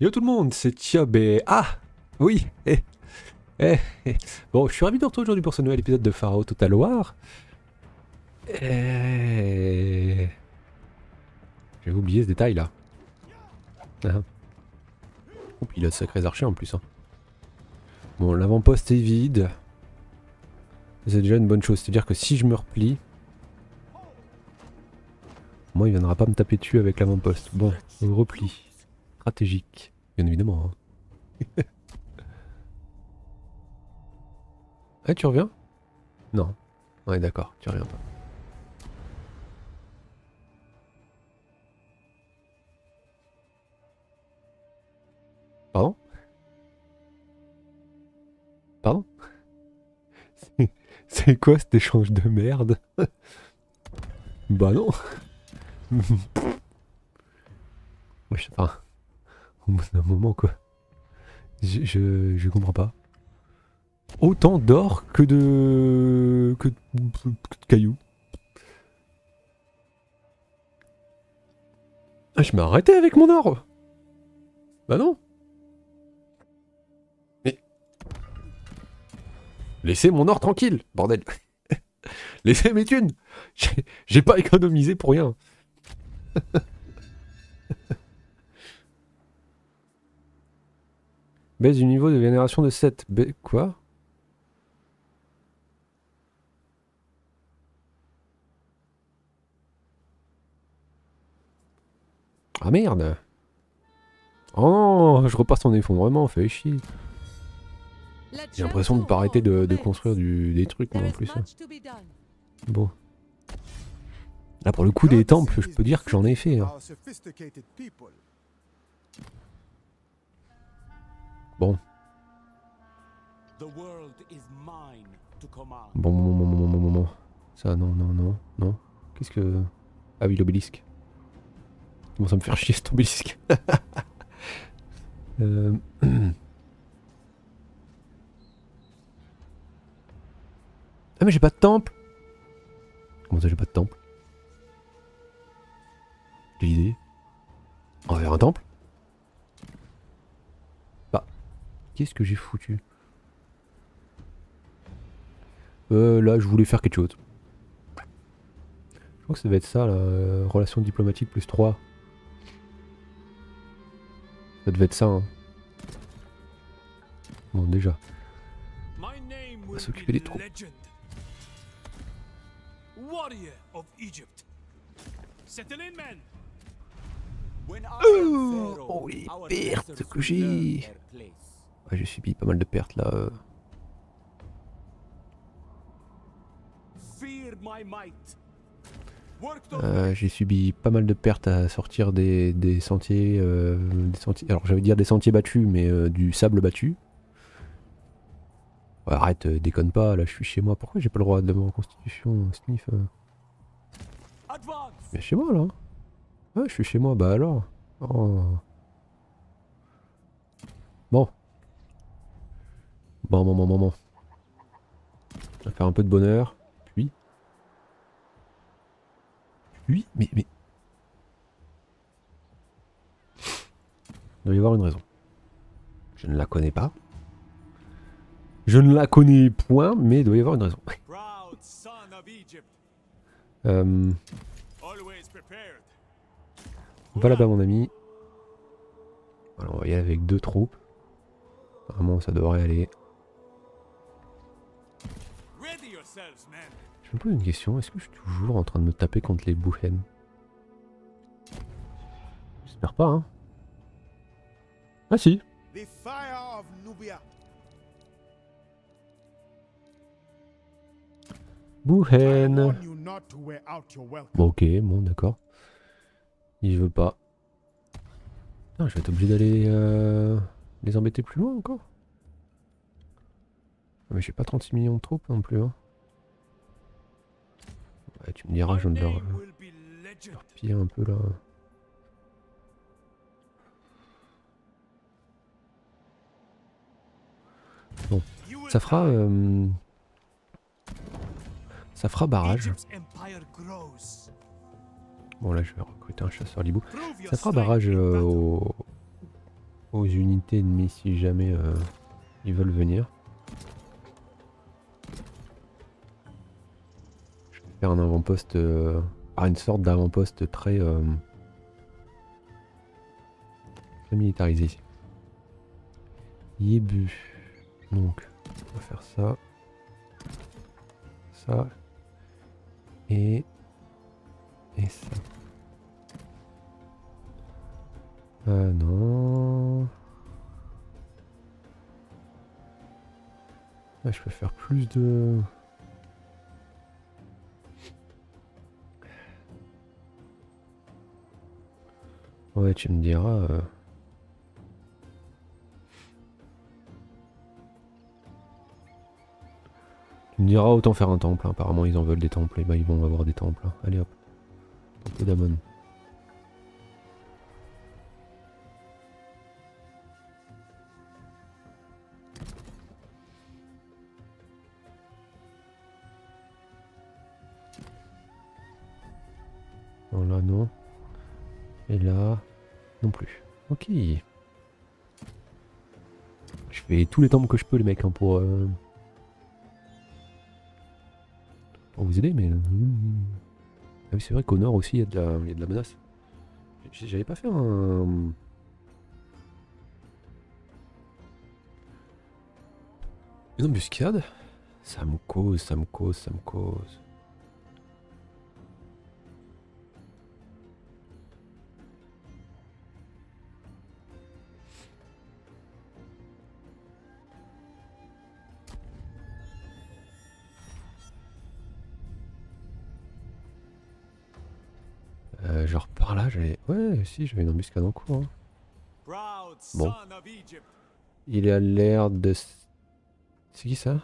Yo tout le monde, c'est Tiabé. Ah Oui eh, eh, eh. Bon, je suis ravi de retrouver aujourd'hui pour ce nouvel épisode de Pharaoh Total War. Eh... J'avais oublié ce détail là. Ah. Oh, puis il a de sacrés archers en plus. Hein. Bon, l'avant-poste est vide. C'est déjà une bonne chose, c'est-à-dire que si je me replie, moi il viendra pas me taper dessus avec l'avant-poste. Bon, repli stratégique, bien évidemment. Hein. ah, tu reviens? Non. Ouais, d'accord, tu reviens pas. Pardon? Pardon? C'est quoi cet échange de merde? Bah non Moi je sais pas au moment quoi. Je, je, comprends pas. Autant d'or que de... que cailloux. Ah, je m'ai arrêté avec mon or Bah non Mais... Laissez mon or tranquille, bordel Laissez mes thunes J'ai pas économisé pour rien Baisse du niveau de vénération de 7. Quoi? Ah merde Oh, je repasse en effondrement, fait chier. J'ai l'impression de ne pas arrêter de, construire des trucs moi en plus. Hein. Bon. Là pour le coup des temples, je peux dire que j'en ai fait. Hein. Bon. Bon, bon, bon, bon, bon, bon, Ça, non, non, non, non. Qu'est-ce que... Ah oui, l'obélisque. Comment ça me faire chier cet obélisque euh... Ah mais j'ai pas de temple Comment ça j'ai pas de temple? J'ai l'idée. On va faire un temple? Qu'est-ce que j'ai foutu? Euh, Là, je voulais faire quelque chose. Je crois que ça devait être ça, la euh, relation diplomatique plus 3. Ça devait être ça. Hein. Bon, déjà. On va s'occuper des troupes. Oh, les pertes que j'ai j'ai subi pas mal de pertes là. Euh. Euh, j'ai subi pas mal de pertes à sortir des, sentiers, euh, des sentiers. Alors j'allais dire des sentiers battus, mais du sable battu. arrête, déconne pas, là je suis chez moi. Pourquoi j'ai pas le droit de ma constitution, sniff Mais chez moi là. Ouais, je suis chez moi, bah alors. Oh. Bon. Bon, bon, bon, bon, bon. On va faire un peu de bonheur. Puis. Puis Mais, mais... Il doit y avoir une raison. Je ne la connais pas. Je ne la connais point, mais il doit y avoir une raison. euh... Va là-bas mon ami. Alors on va y aller avec deux troupes. Vraiment ça devrait aller. Je me pose une question, est-ce que je suis toujours en train de me taper contre les bouchen J'espère pas, hein. Ah si Bouhen Bon ok, bon d'accord. Il veut pas. je vais être obligé d'aller euh, les embêter plus loin encore. Ah, mais j'ai pas 36 millions de troupes non plus. Hein. Ouais, tu me diras, je piller un peu là. Bon, ça fera... Euh, ça fera barrage. Bon là je vais recruter un chasseur libou. Ça fera barrage euh, au... aux unités ennemies si jamais euh, ils veulent venir. Faire un avant-poste, euh, une sorte d'avant-poste très, euh, très militarisé. Yébu. Donc, on va faire ça. Ça. Et... Et ça. Ah non. Ah, je peux faire plus de... Tu me diras... Euh... Tu me diras autant faire un temple. Hein. Apparemment, ils en veulent des temples. Et bah, ils vont avoir des temples. Hein. Allez hop. Tous les temples que je peux, les mecs, hein, pour, euh, pour vous aider, mais... Euh, ah oui, c'est vrai qu'au nord aussi, il y, a de la, y a de la menace. J'avais pas fait un... Une embuscade? Ça me cause, ça me cause, ça me cause. J'avais une embuscade en cours. Hein. Bon. Il a l'air de... C'est qui ça?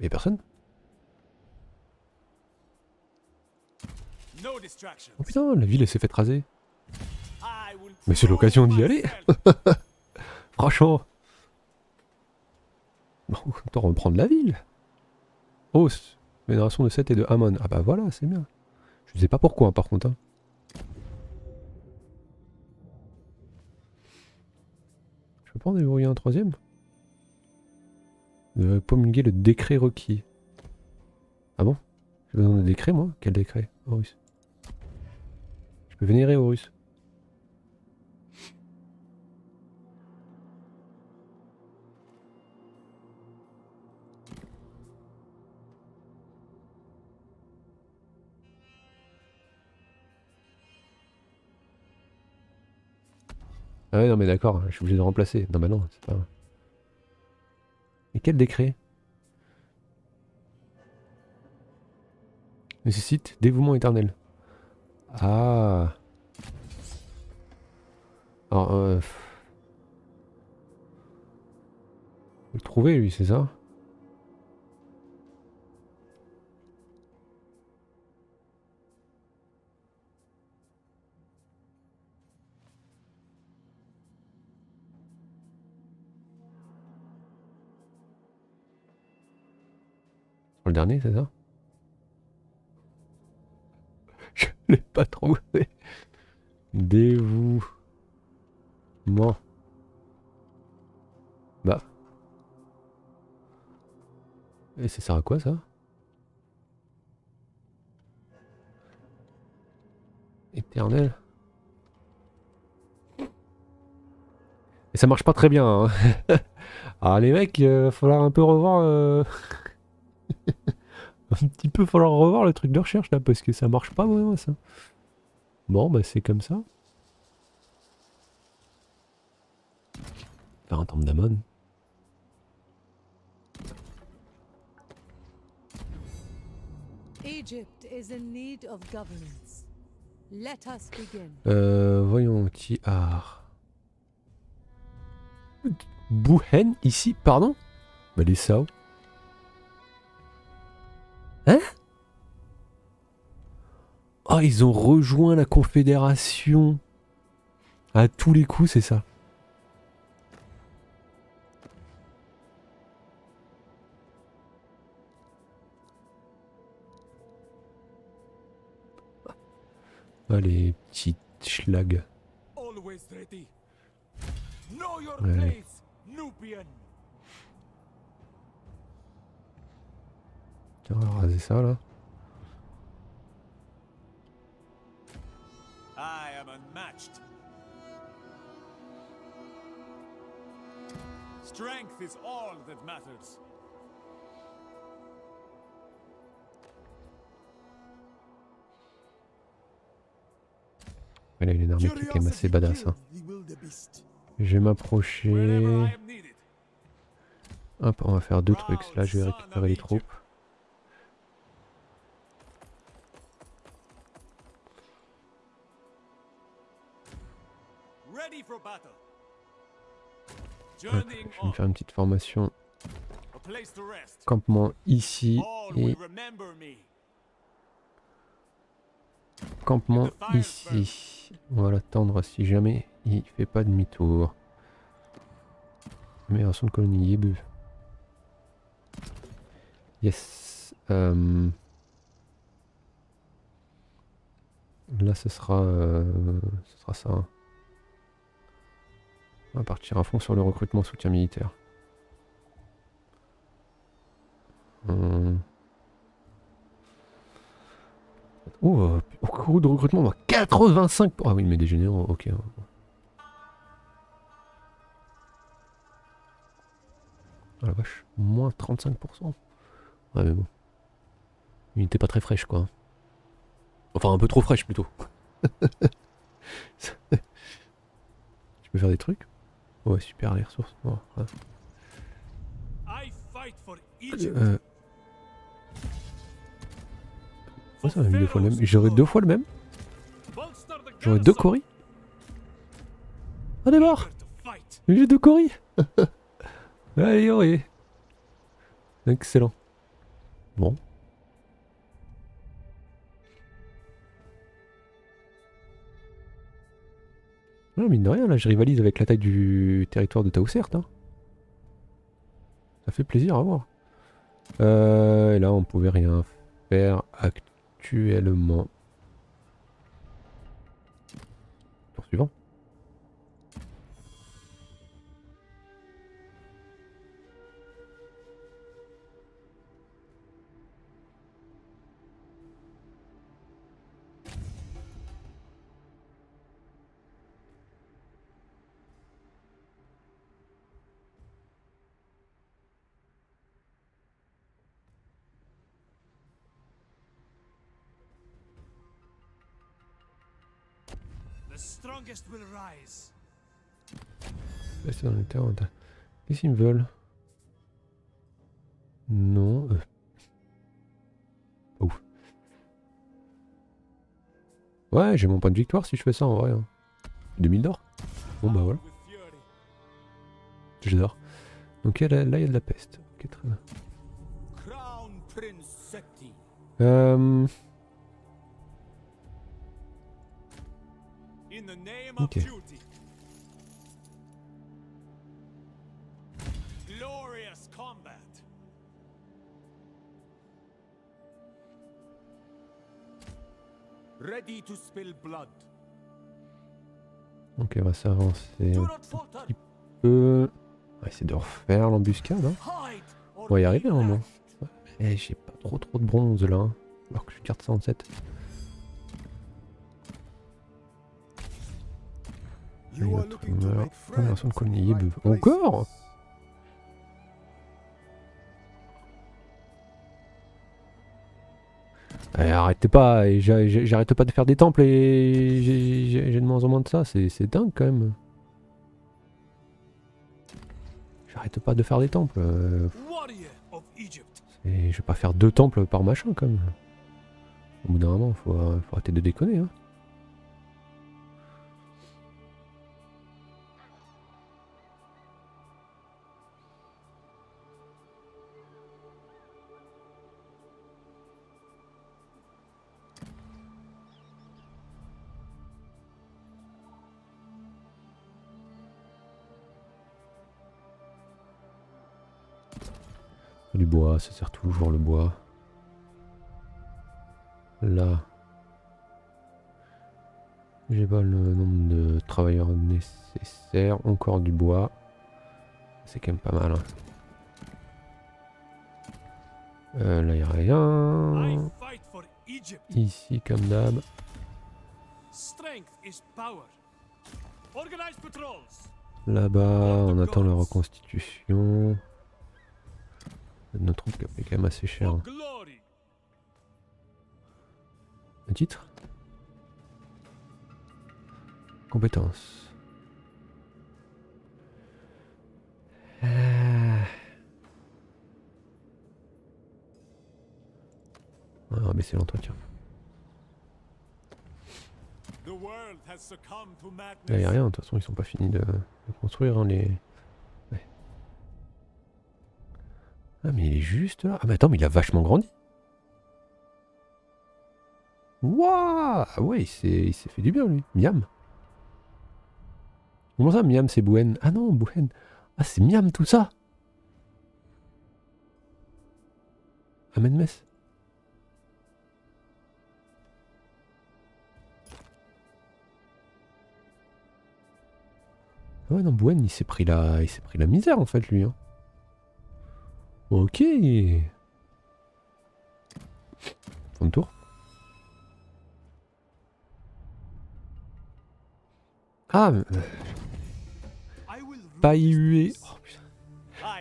Y'a personne? Oh putain, la ville s'est fait raser. Mais c'est l'occasion d'y aller Franchement Bon, on va reprendre la ville Oh, Vénération de Seth et de Amon. Ah bah voilà, c'est bien. Je sais pas pourquoi, par contre. Hein. Je peux pas en déverrouiller un troisième De promulguer le décret requis. Ah bon? J'ai besoin de décret, moi? Quel décret? Horus. Je peux vénérer Horus. Ah ouais, non mais d'accord, je suis obligé de remplacer. Non bah non, c'est pas... Et quel décret? Nécessite dévouement éternel. Ah. Alors, euh... Le trouver lui, c'est ça? Le dernier, c'est ça? Je l'ai pas trouvé. Dévouement. Bah. Et ça sert à quoi ça? Éternel. Et ça marche pas très bien. Hein. ah les mecs, il euh, va falloir un peu revoir... Euh, un petit peu falloir revoir le truc de recherche là parce que ça marche pas vraiment ça. Bon bah c'est comme ça. Faire un temple d'Amon. Euh, voyons, Tiar. Bouhen ici, pardon? Bah les Sao. Hein? Oh, ils ont rejoint la Confédération. À tous les coups, c'est ça. Allez, ah, petites schlags. Always ready. Know your Ouais. Va raser ça là. I am unmatched. Strength is all that matters. Il a une armée qui est quand même assez badass. Hein. Je vais m'approcher. Hop, on va faire deux trucs. Là, je vais récupérer les troupes. Je vais me faire une petite formation. Campement ici et campement ici. On va l'attendre si jamais il fait pas demi-tour. Mais son de colonie Yibu. Yes. Euh, Là, ce sera, euh, ce sera ça. On va partir à fond sur le recrutement soutien militaire. Hum. Oh, cours de recrutement, va 85 Ah oui, mais des généraux, ok. Ah la vache, moins 35%. Ouais, mais bon. Unité pas très fraîche, quoi. Enfin, un peu trop fraîche, plutôt. Je peux faire des trucs? Ouais, super, les ressources. Egypt. Euh, ouais, ça m'a mis deux fois le même. J'aurais deux fois le même J'aurais deux coris Eager to fight. J'ai deux coris Allez, oui Excellent. Bon. Non, mine de rien, là, je rivalise avec la taille du territoire de Taousert. Hein. Ça fait plaisir à voir. Euh, et là, on pouvait rien faire actuellement. Tour suivant. Strongest will rise. Rester dans les terres. attends. Qu'est-ce qu'ils me veulent? Non. euh. Ouf. Ouais, j'ai mon point de victoire si je fais ça en vrai. hein. 2000 d'or? Bon bah voilà, j'adore. Donc là, il y a de la peste. Ok, très bien. Euh, Ok. Ok, on va s'avancer un petit peu. On va essayer de refaire l'embuscade. Hein. On va y arriver à un moment. J'ai pas trop trop de bronze là. Hein. Alors que je garde ça en 7. Encore? Eh, arrêtez pas, j'arrête pas de faire des temples et j'ai de moins en moins de ça, c'est dingue quand même. J'arrête pas de faire des temples. Euh, et je vais pas faire deux temples par machin quand même. Au bout d'un moment, faut, faut arrêter de déconner. Hein. Bois, ça sert toujours le bois. Là. J'ai pas le nombre de travailleurs nécessaires. Encore du bois. C'est quand même pas mal. hein. Euh, là, y a rien. Ici, comme d'hab. Là-bas, on attend la reconstitution. Notre troupe payé quand même assez cher. Hein. Un titre? Compétences. Ah. Ouais, on va baisser l'entretien. Là, y a rien, de toute façon, ils sont pas finis de, de construire hein, les. Ah, mais il est juste là. Ah, mais attends, mais il a vachement grandi. Waouh Ah ouais, il s'est fait du bien, lui. Miam. Comment ça, Miam, c'est Bouen? Ah non, Bouen. Ah, c'est Miam, tout ça Amen Mess. Ah ouais, non, Bouen, il s'est pris la... il s'est pris la misère, en fait, lui. hein. Ok. Fond de tour. Ah, rule Paiue... Oh, putain.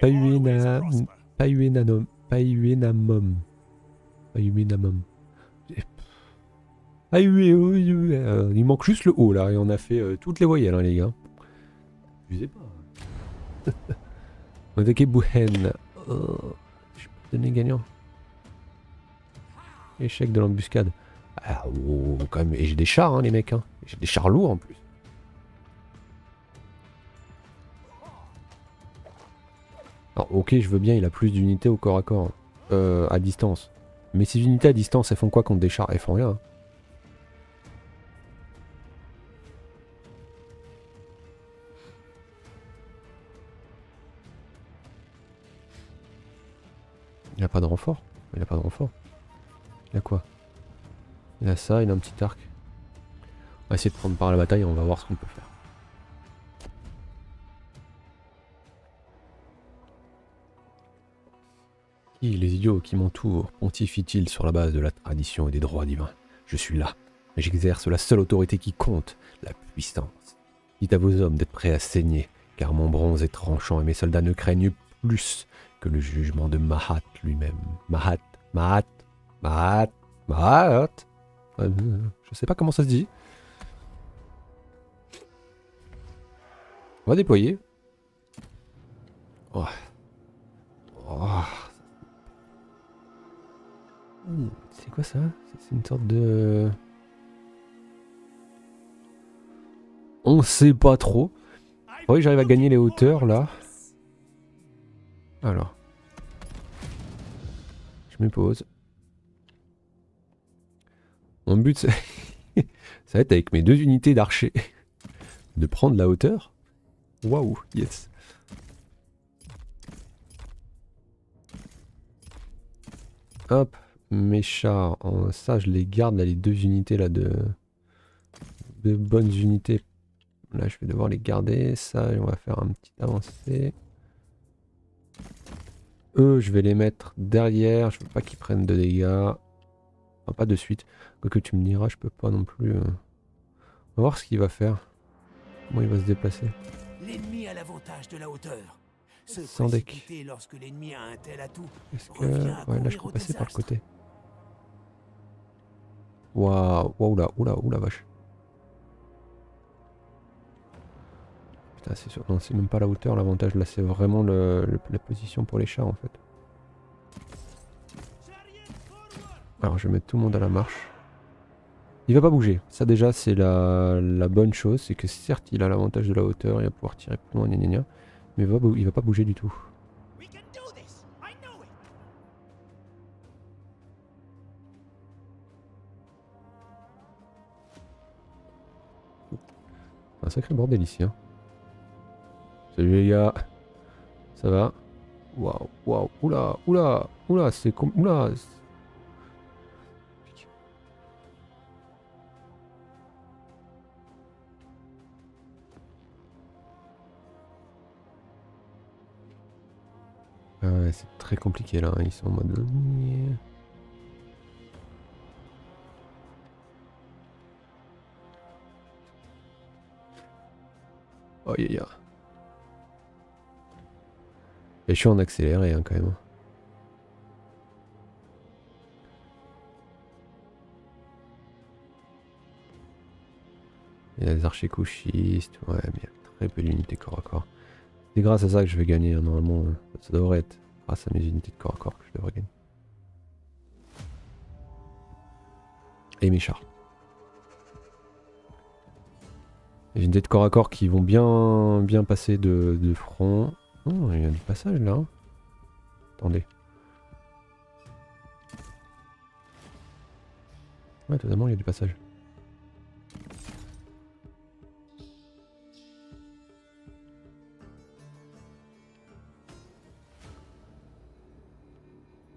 Paiuena... always prosper. Paiuenamom. Paiuenamom. Paiuenamom. Paiue- euh, Il manque juste le O là, et on a fait euh, toutes les voyelles, hein, les gars. Je sais pas. on a attaqué Bouhen. Je peux donner gagnant. Échec de l'embuscade. Ah, oh, quand même. Et j'ai des chars, hein, les mecs. Hein. J'ai des chars lourds en plus. Alors, ok, je veux bien, il a plus d'unités au corps à corps. Euh, à distance. Mais ces unités à distance, elles font quoi contre des chars? Elles font rien. hein. A pas de renfort Il a pas de renfort. Il a quoi? Il a ça, il a un petit arc. On va essayer de prendre part à la bataille on va voir ce qu'on peut faire. Qui, les idiots qui m'entourent, pontifient-ils sur la base de la tradition et des droits divins? Je suis là. J'exerce la seule autorité qui compte, la puissance. Dites à vos hommes d'être prêts à saigner, car mon bronze est tranchant et mes soldats ne craignent plus que le jugement de Mahat lui-même. Mahat, Mahat, Mahat, Mahat. Euh, je sais pas comment ça se dit. On va déployer. Oh. Oh. Hmm, C'est quoi ça? C'est- C'est une sorte de... On sait pas trop. Oui, j'arrive à gagner les hauteurs là. Alors. Je me pose. Mon but, ça va être avec mes deux unités d'archers de prendre la hauteur. Waouh, yes. Hop, mes chars. ça, je les garde là, les deux unités là de, de bonnes unités. Là, je vais devoir les garder. Ça, on va faire un petit avancé. Eux, je vais les mettre derrière. Je veux pas qu'ils prennent de dégâts. Enfin, pas de suite. Quoique tu me diras, je peux pas non plus. euh. On va voir ce qu'il va faire. Comment il va se déplacer. L'ennemi a l'avantage de la hauteur. Se Sans deck. lorsque l'ennemi a un tel atout. Est-ce que. Ouais, là, je peux passer par le côté. Waouh, waouh, là, oula, oula, vache. Putain, c'est sûr. Non, c'est même pas la hauteur l'avantage. Là, c'est vraiment le- la position pour les chars en fait. Alors, je vais mettre tout le monde à la marche. Il va pas bouger. Ça, déjà, c'est la, la bonne chose. C'est que certes, il a l'avantage de la hauteur. Il va pouvoir tirer plus loin, gna gna. Mais il va, il va pas bouger du tout. Un sacré bordel ici. Hein. Salut les gars. Ça va? Waouh, waouh, oula, oula, oula, c'est comme. Oula ah c'est très compliqué là, ils sont en mode. Oh yeah. yeah. Et je suis en accéléré hein, quand même. Il y a des archers-couchistes, ouais, mais il y a très peu d'unités corps à corps. C'est grâce à ça que je vais gagner, hein, normalement. hein. Ça devrait être grâce à mes unités de corps à corps que je devrais gagner. Et mes chars. Les unités de corps à corps qui vont bien, bien passer de, de front. Oh, il y a du passage là. hein. Attendez. Ouais, totalement, il y a du passage.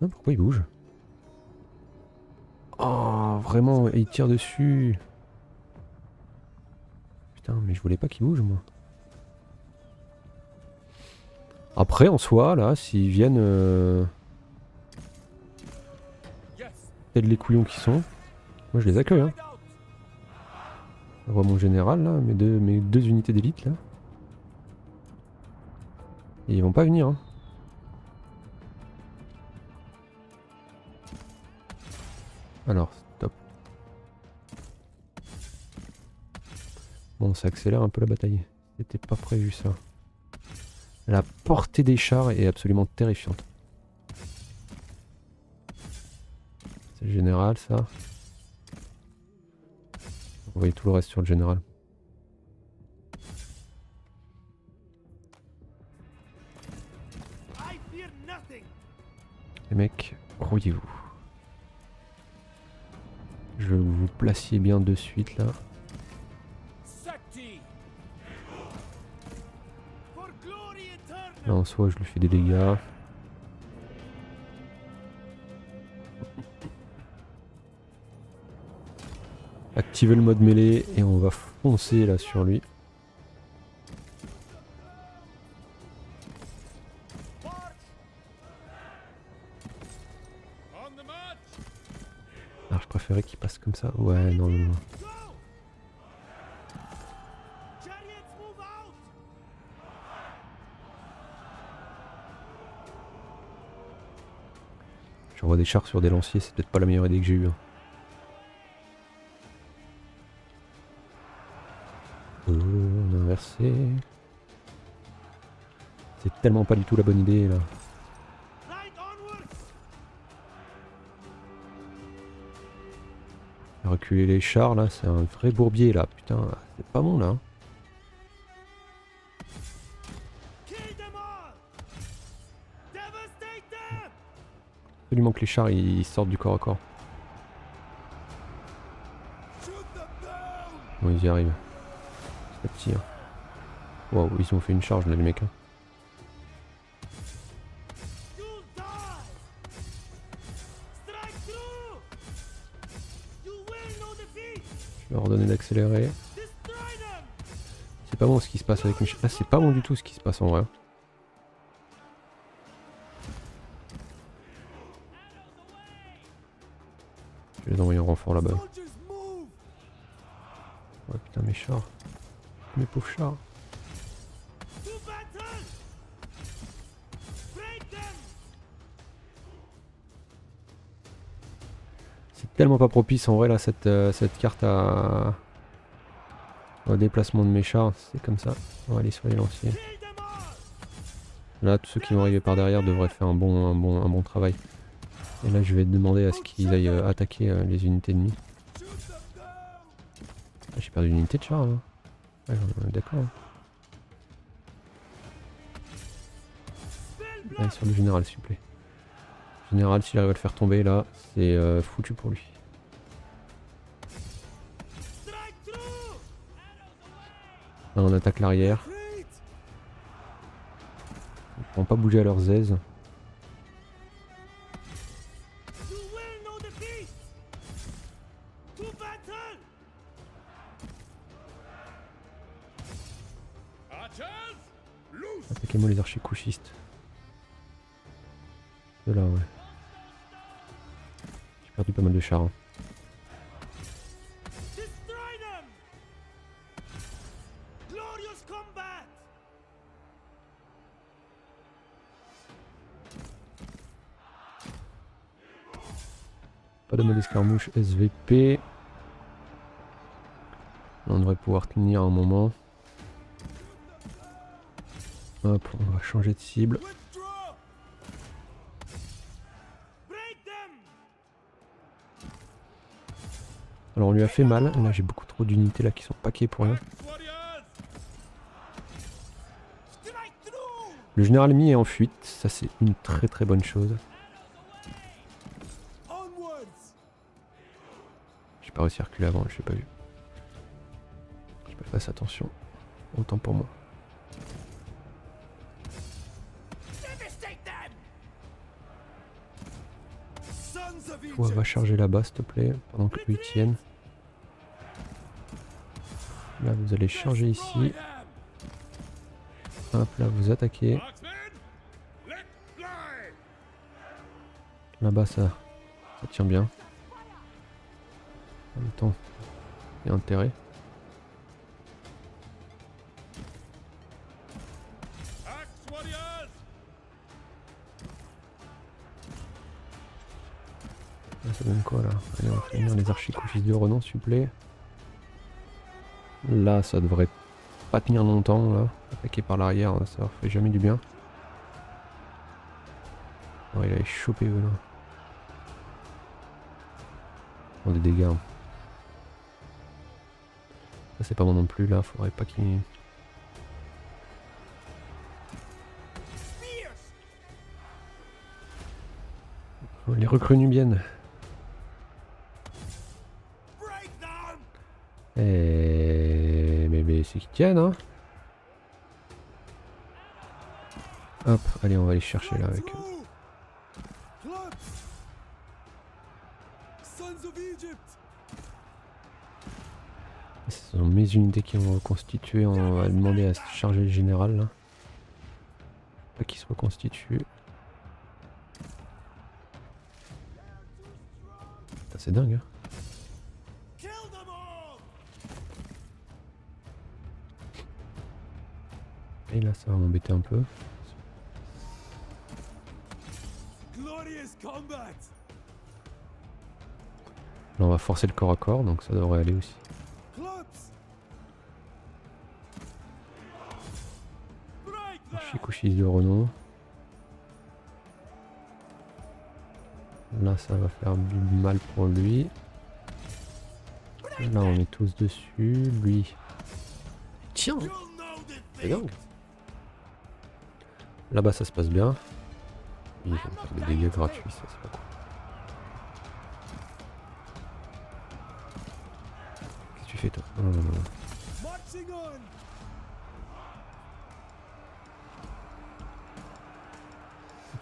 Non, pourquoi il bouge? Oh, vraiment, il tire dessus. Putain, mais je voulais pas qu'il bouge, moi. Après, en soi, là, s'ils viennent... Euh, tels les couillons qui sont, moi je les accueille. Hein. Je mon général, là, mes deux, mes deux unités d'élite, là. Et ils vont pas venir, hein. Alors, stop. Bon, ça accélère un peu la bataille. C'était pas prévu ça. La portée des chars est absolument terrifiante. C'est le général, ça. On voyez tout le reste sur le général. Les mecs, rouillez-vous. Je veux que vous vous placiez bien de suite là. Là en soi je lui fais des dégâts. Activez le mode mêlée et on va foncer là sur lui. Alors je préférais qu'il passe comme ça. Ouais non non non. Je vois des chars sur des lanciers, c'est peut-être pas la meilleure idée que j'ai eue. hein. Euh, on a inversé. C'est tellement pas du tout la bonne idée là. Reculer les chars là, c'est un vrai bourbier là. Putain, c'est pas bon là. hein. Absolument que les chars ils sortent du corps à corps. Bon, ils y arrivent. C'est petit. Hein. Waouh, ils ont fait une charge là les mecs. hein. Je vais leur donner d'accélérer. C'est pas bon ce qui se passe avec mes. Ah, c'est pas bon du tout ce qui se passe en vrai. En renfort là-bas. Ouais, putain, mes chars. Mes pauvres chars. C'est tellement pas propice en vrai là cette, euh, cette carte à... au déplacement de mes chars. C'est comme ça. On va aller sur les lanciers. Là, tous ceux qui vont arriver par derrière devraient faire un bon, un bon, un bon travail. Et là, je vais demander à ce qu'ils aillent euh, attaquer euh, les unités ennemies. Ah, J'ai perdu une unité de char là. Ouais, D'accord. Allez sur le général s'il vous plaît. Général, s'il arrive à le faire tomber là, c'est euh, foutu pour lui. Là, on attaque l'arrière. Ils pourront pas bouger à leurs aises. Attaquez-moi les archers couchistes. Ceux-là, ouais. J'ai perdu pas mal de chars. hein. Pas de mode escarmouche SVP. On devrait pouvoir tenir un moment. Hop, on va changer de cible. Alors on lui a fait mal. Là j'ai beaucoup trop d'unités là qui sont paquées pour rien. Le général ennemi est en fuite. Ça c'est une très très bonne chose. J'ai pas réussi à reculer avant, je pas vu. Je pas fasse attention. Autant pour moi. Ouais, va charger là-bas s'il te plaît, pendant que lui tienne. Là vous allez charger ici. Hop là vous attaquez. Là-bas ça, ça tient bien. En même temps, il y a intérêt. Finir les archicouchistes de renom s'il vous plaît. Là ça devrait pas tenir longtemps là. Attaquer par l'arrière, ça leur fait jamais du bien. Oh, il avait chopé eux là. Oh, des dégâts. Ça c'est pas bon non plus là, faudrait pas qu'il. Oh, les recrues nubiennes. Mais, mais c'est qu'ils tiennent hein Hop, allez on va aller chercher là avec eux. Ce sont mes unités qui vont reconstituer, on va demander à charger le général là. Pas qu'il se reconstitue. C'est dingue hein là ça va m'embêter un peu. Glorious combat! Là on va forcer le corps à corps donc ça devrait aller aussi. Archicouchis de renom. Là ça va faire du mal pour lui. Là on est tous dessus. Lui. Tiens C'est dingue Là-bas ça se passe bien. Ils vont faire des dégâts gratuits, ça c'est pas cool. Qu'est-ce que tu fais toi!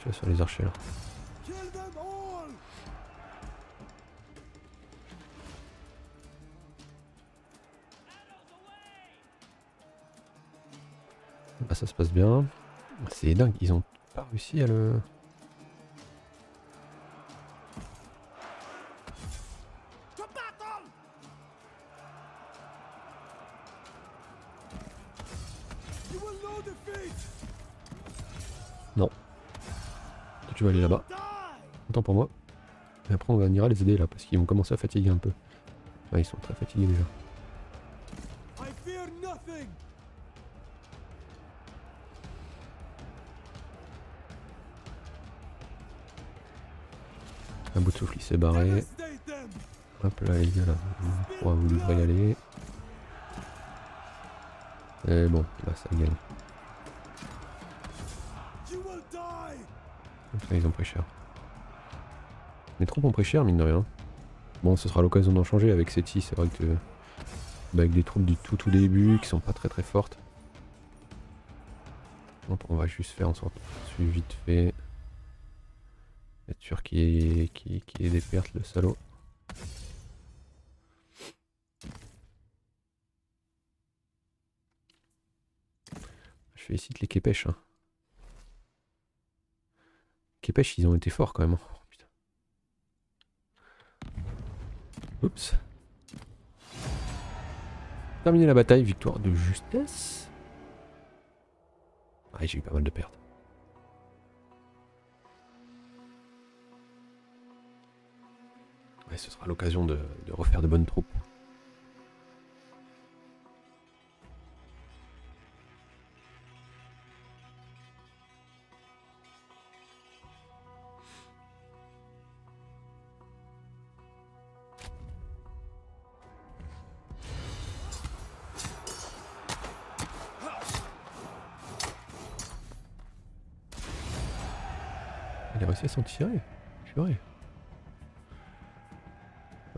Tu vas sur les archers là. Là ça se passe bien. C'est dingue, ils ont pas réussi à le... Toi, tu vas aller là-bas. Autant pour moi. Et après on va venir les aider là parce qu'ils vont commencer à fatiguer un peu. Ouais, ils sont très fatigués déjà. Un bout de souffle il s'est barré. Hop là les gars là, pourrez vous y aller. Et bon, là ça gagne. Ils ont pris cher. Les troupes ont pris cher mine de rien. Bon ce sera l'occasion d'en changer avec Seti, c'est vrai que bah, avec des troupes du tout tout début qui sont pas très très fortes. Donc on va juste faire en sorte vite fait. Être sûr qu'il ait- des pertes le salaud. Je félicite les Képèches. Hein. Képech, ils ont été forts quand même. Oh. Oups. Terminer la bataille, victoire de justesse. Ah, j'ai eu pas mal de pertes. Ce sera l'occasion de, refaire de bonnes troupes. Il a réussi à s'en tirer. Purée.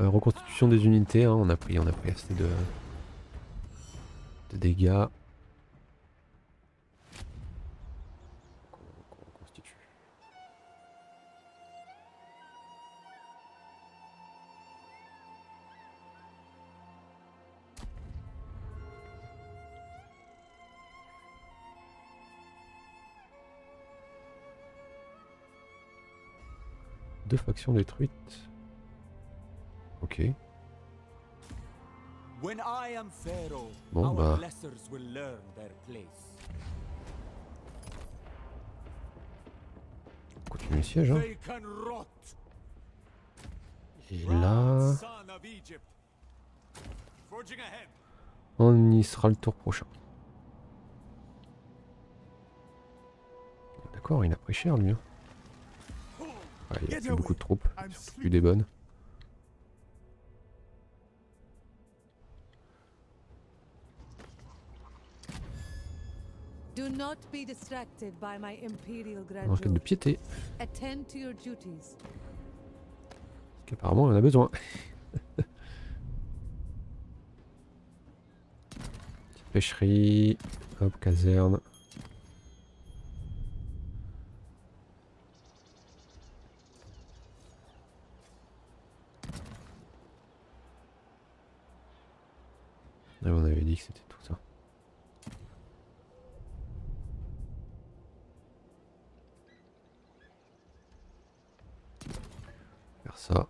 Euh, reconstitution des unités, hein, on a pris, on a pris assez de, de dégâts. Deux factions détruites. Ok. When I am Pharaoh, Bon, bah. blessers will learn their place. On continue le siège. Hein. They can rot. Et là, on y sera le tour prochain. D'accord, il a pris cher lui. hein. Ouais, il a fait beaucoup de troupes. I'm Plus des bonnes. Do not be distracted by my imperial Enquête de piété. Attend to your duties. Parce qu'apparemment, on en a besoin. Petite Pêcherie. Hop, caserne. Ah, on avait dit que c'était ça. Là,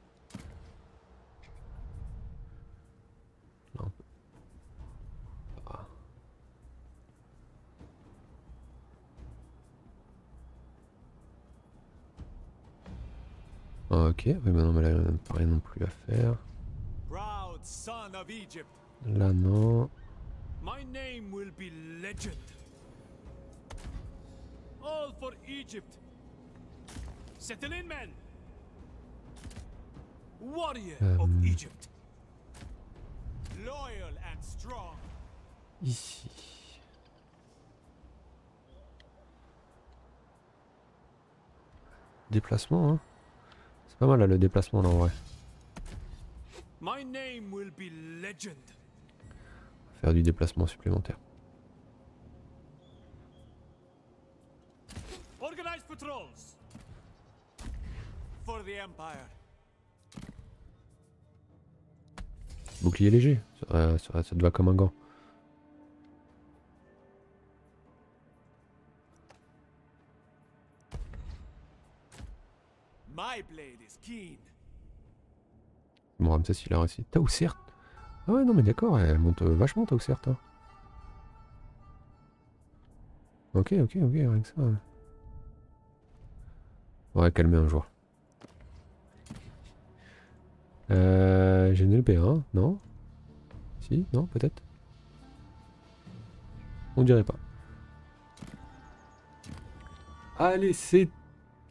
on peut pas. Ah, Ok, oui, mais non, mais là, il n'y a rien non plus à faire. Proud son of Egypt. Là, non. My name will be legend. All for Egypt. Settle in, men. Warrior of Um. Egypt. Loyal and strong. Ici. Déplacement, hein. C'est pas mal là, le déplacement là en vrai. My name will be legend. Faire du déplacement supplémentaire. Organize patrols. For the Empire. Bouclier léger, ça, ça- ça te va comme un gant. My blade is keen. Bon, Ramsès il a réussi. Taoussert Ah ouais, non mais d'accord, elle monte vachement Taoussert. Hein. Ok, ok, ok, rien que ça. ouais. On va calmer un jour. Euh, J'ai le P1, non? Si, non, peut-être On dirait pas. Allez, c'est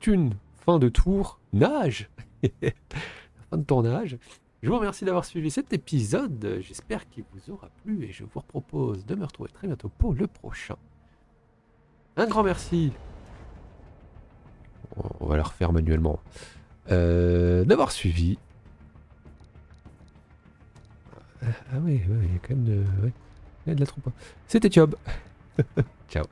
une fin de tour. Nage Fin de tournage. Je vous remercie d'avoir suivi cet épisode. J'espère qu'il vous aura plu et je vous propose de me retrouver très bientôt pour le prochain. Un grand merci. On- On va le refaire manuellement. Euh, d'avoir suivi. Ah oui, ouais, il y a quand même de, ouais, il y a de la troupe. hein. C'était Job. Ciao.